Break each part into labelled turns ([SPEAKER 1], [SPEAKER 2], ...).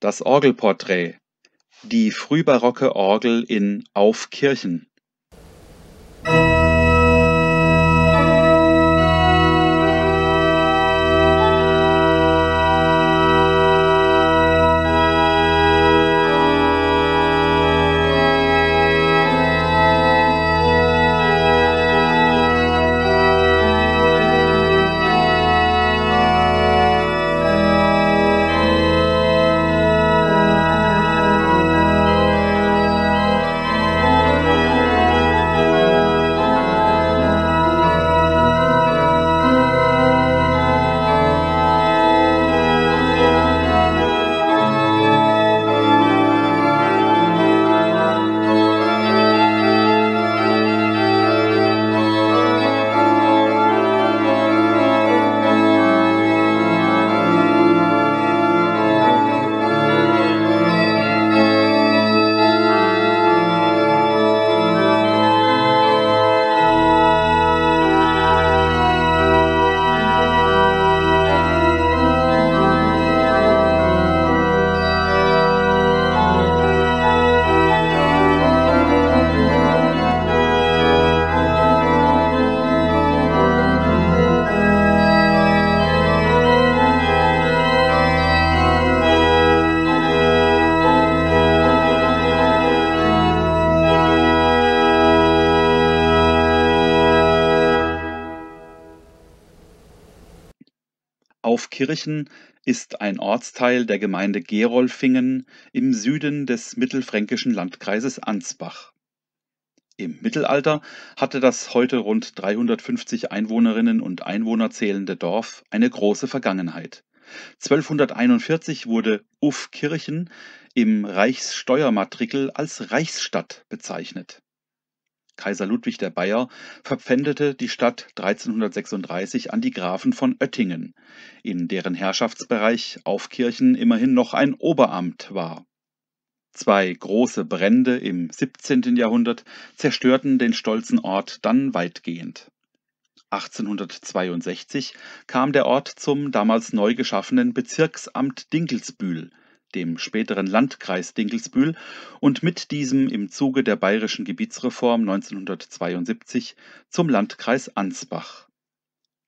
[SPEAKER 1] Das Orgelporträt. Die frühbarocke Orgel in Auf Kirchen Aufkirchen ist ein Ortsteil der Gemeinde Gerolfingen im Süden des mittelfränkischen Landkreises Ansbach. Im Mittelalter hatte das heute rund 350 Einwohnerinnen und Einwohner zählende Dorf eine große Vergangenheit. 1241 wurde Uffkirchen im Reichssteuermatrikel als Reichsstadt bezeichnet Kaiser Ludwig der Bayer verpfändete die Stadt 1336 an die Grafen von Oettingen, in deren Herrschaftsbereich Aufkirchen immerhin noch ein Oberamt war. Zwei große Brände im 17. Jahrhundert zerstörten den stolzen Ort dann weitgehend. 1862 kam der Ort zum damals neu geschaffenen Bezirksamt Dinkelsbühl dem späteren Landkreis Dinkelsbühl und mit diesem im Zuge der Bayerischen Gebietsreform 1972 zum Landkreis Ansbach.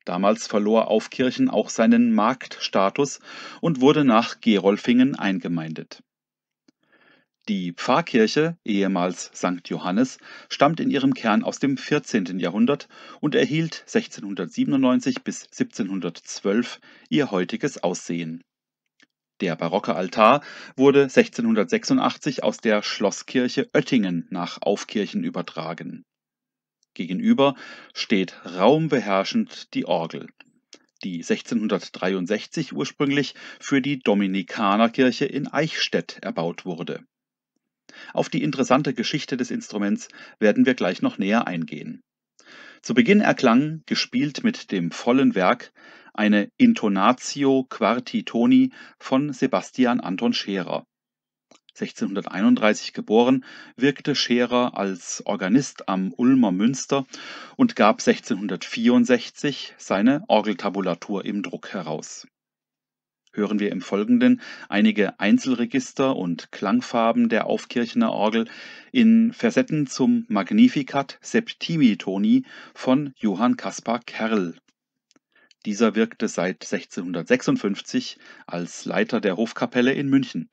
[SPEAKER 1] Damals verlor Aufkirchen auch seinen Marktstatus und wurde nach Gerolfingen eingemeindet. Die Pfarrkirche, ehemals St. Johannes, stammt in ihrem Kern aus dem 14. Jahrhundert und erhielt 1697 bis 1712 ihr heutiges Aussehen der barocke Altar wurde 1686 aus der Schlosskirche Oettingen nach Aufkirchen übertragen. Gegenüber steht raumbeherrschend die Orgel, die 1663 ursprünglich für die Dominikanerkirche in Eichstätt erbaut wurde. Auf die interessante Geschichte des Instruments werden wir gleich noch näher eingehen. Zu Beginn erklang, gespielt mit dem vollen Werk, eine Intonatio quarti toni von Sebastian Anton Scherer. 1631 geboren, wirkte Scherer als Organist am Ulmer Münster und gab 1664 seine Orgeltabulatur im Druck heraus. Hören wir im Folgenden einige Einzelregister und Klangfarben der Aufkirchener Orgel in Versetten zum Magnificat Septimi Toni von Johann Caspar Kerl dieser wirkte seit 1656 als Leiter der Hofkapelle in München,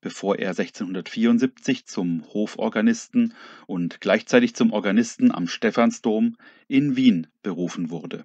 [SPEAKER 1] bevor er 1674 zum Hoforganisten und gleichzeitig zum Organisten am Stephansdom in Wien berufen wurde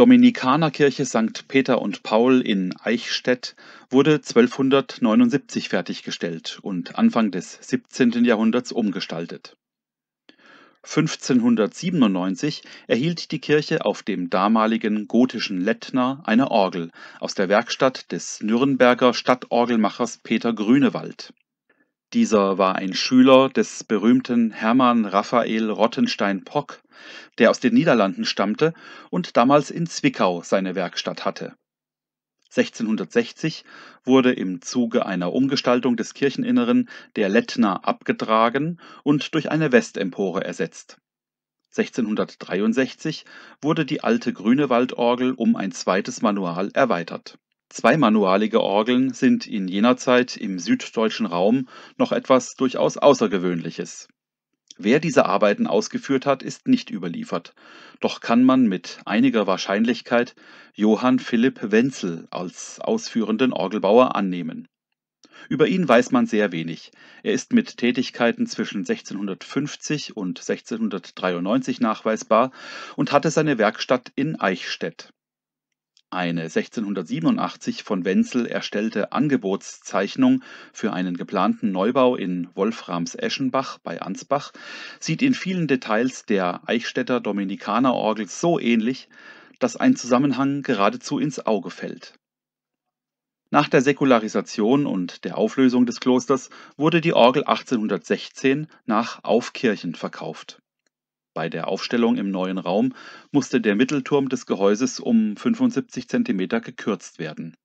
[SPEAKER 1] Dominikanerkirche St. Peter und Paul in Eichstätt wurde 1279 fertiggestellt und Anfang des 17. Jahrhunderts umgestaltet. 1597 erhielt die Kirche auf dem damaligen gotischen Lettner eine Orgel aus der Werkstatt des Nürnberger Stadtorgelmachers Peter Grünewald. Dieser war ein Schüler des berühmten Hermann Raphael Rottenstein-Pock der aus den Niederlanden stammte und damals in Zwickau seine Werkstatt hatte. 1660 wurde im Zuge einer Umgestaltung des Kircheninneren der Lettner abgetragen und durch eine Westempore ersetzt. 1663 wurde die alte Grünewaldorgel um ein zweites Manual erweitert. Zweimanualige Orgeln sind in jener Zeit im süddeutschen Raum noch etwas durchaus Außergewöhnliches Wer diese Arbeiten ausgeführt hat, ist nicht überliefert, doch kann man mit einiger Wahrscheinlichkeit Johann Philipp Wenzel als ausführenden Orgelbauer annehmen. Über ihn weiß man sehr wenig. Er ist mit Tätigkeiten zwischen 1650 und 1693 nachweisbar und hatte seine Werkstatt in Eichstätt eine 1687 von Wenzel erstellte Angebotszeichnung für einen geplanten Neubau in Wolframs-Eschenbach bei Ansbach sieht in vielen Details der Eichstätter Dominikanerorgel so ähnlich, dass ein Zusammenhang geradezu ins Auge fällt. Nach der Säkularisation und der Auflösung des Klosters wurde die Orgel 1816 nach Aufkirchen verkauft bei der Aufstellung im neuen Raum musste der Mittelturm des Gehäuses um 75 cm gekürzt werden.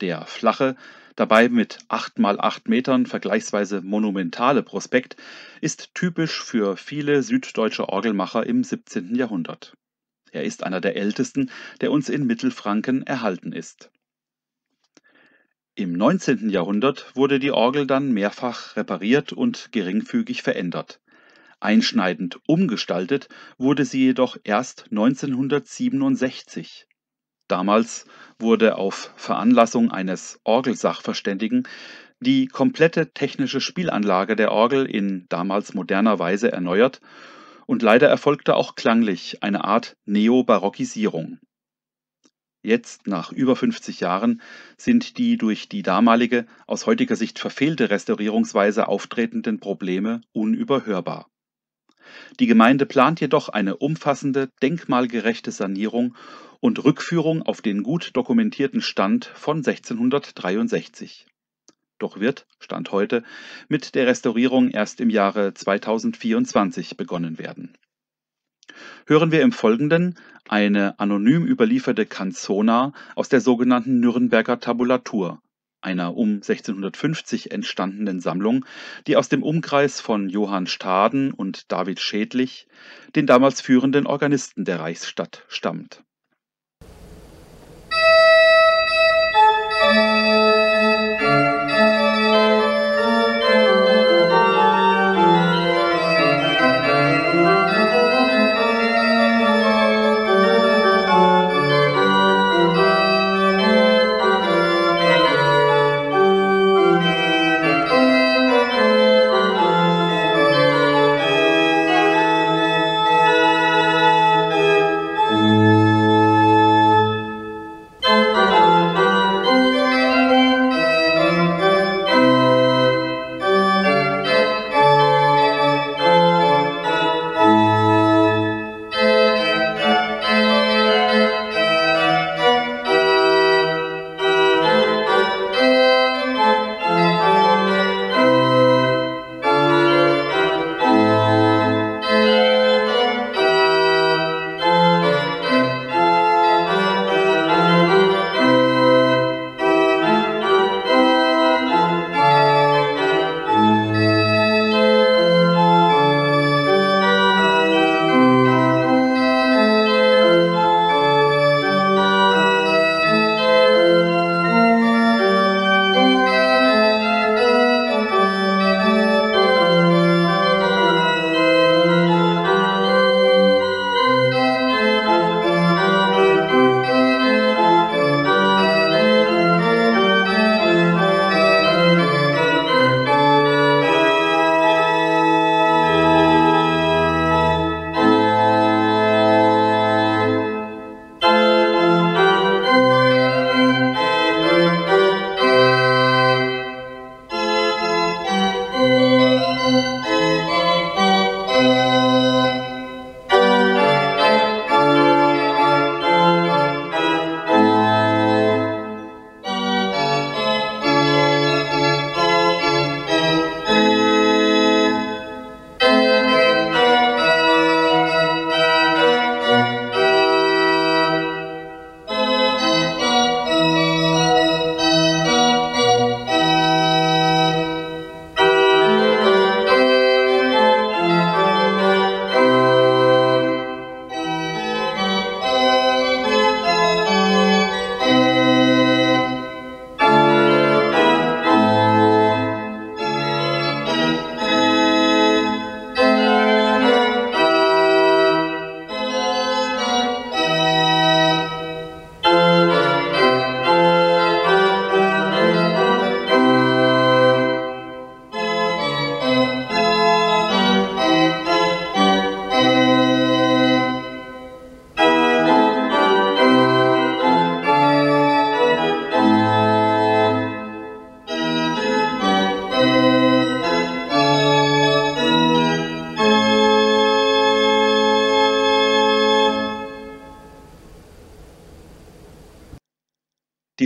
[SPEAKER 1] Der flache, dabei mit 8 mal 8 Metern vergleichsweise monumentale Prospekt ist typisch für viele süddeutsche Orgelmacher im 17. Jahrhundert. Er ist einer der ältesten, der uns in Mittelfranken erhalten ist. Im 19. Jahrhundert wurde die Orgel dann mehrfach repariert und geringfügig verändert. Einschneidend umgestaltet wurde sie jedoch erst 1967. Damals wurde auf Veranlassung eines Orgelsachverständigen die komplette technische Spielanlage der Orgel in damals moderner Weise erneuert und leider erfolgte auch klanglich eine Art Neobarockisierung. Jetzt, nach über 50 Jahren, sind die durch die damalige, aus heutiger Sicht verfehlte Restaurierungsweise auftretenden Probleme unüberhörbar. Die Gemeinde plant jedoch eine umfassende, denkmalgerechte Sanierung und Rückführung auf den gut dokumentierten Stand von 1663. Doch wird, Stand heute, mit der Restaurierung erst im Jahre 2024 begonnen werden. Hören wir im Folgenden eine anonym überlieferte Canzona aus der sogenannten Nürnberger Tabulatur einer um 1650 entstandenen Sammlung, die aus dem Umkreis von Johann Staden und David Schädlich, den damals führenden Organisten der Reichsstadt, stammt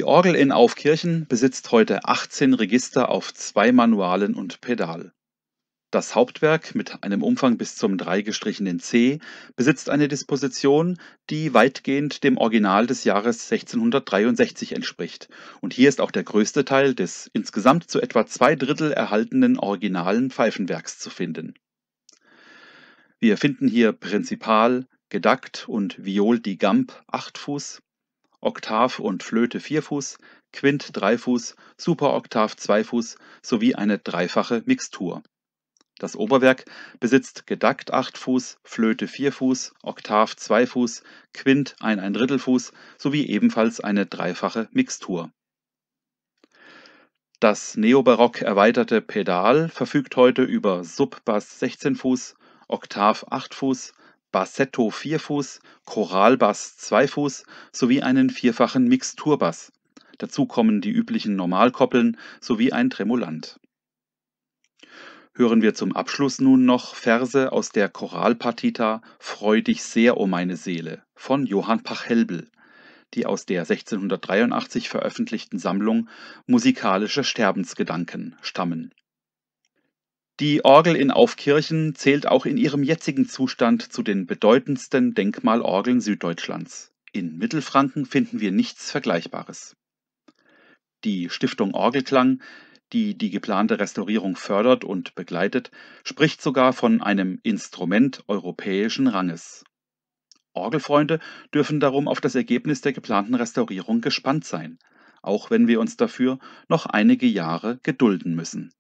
[SPEAKER 1] Orgel in Aufkirchen besitzt heute 18 Register auf zwei Manualen und Pedal. Das Hauptwerk mit einem Umfang bis zum dreigestrichenen C besitzt eine Disposition, die weitgehend dem Original des Jahres 1663 entspricht, und hier ist auch der größte Teil des insgesamt zu etwa zwei Drittel erhaltenen originalen Pfeifenwerks zu finden. Wir finden hier Prinzipal, Gedakt und Viol di Gamp 8 Fuß, Oktav und Flöte 4 Fuß, Quint 3 Fuß, Superoktav 2 Fuß sowie eine dreifache Mixtur das Oberwerk besitzt Gedakt 8 Fuß, Flöte 4 Fuß, Oktav 2 Fuß, Quint 1 ein Drittel Fuß sowie ebenfalls eine dreifache Mixtur. Das neobarock erweiterte Pedal verfügt heute über Subbass 16 Fuß, Oktav 8 Fuß, Bassetto 4 Fuß, Choralbass 2 Fuß sowie einen vierfachen Mixturbass. Dazu kommen die üblichen Normalkoppeln sowie ein Tremolant hören wir zum Abschluss nun noch Verse aus der Choralpartita Freu dich sehr, o meine Seele von Johann Pachelbel, die aus der 1683 veröffentlichten Sammlung Musikalische Sterbensgedanken stammen. Die Orgel in Aufkirchen zählt auch in ihrem jetzigen Zustand zu den bedeutendsten Denkmalorgeln Süddeutschlands. In Mittelfranken finden wir nichts Vergleichbares. Die Stiftung Orgelklang die die geplante Restaurierung fördert und begleitet, spricht sogar von einem Instrument europäischen Ranges. Orgelfreunde dürfen darum auf das Ergebnis der geplanten Restaurierung gespannt sein, auch wenn wir uns dafür noch einige Jahre gedulden müssen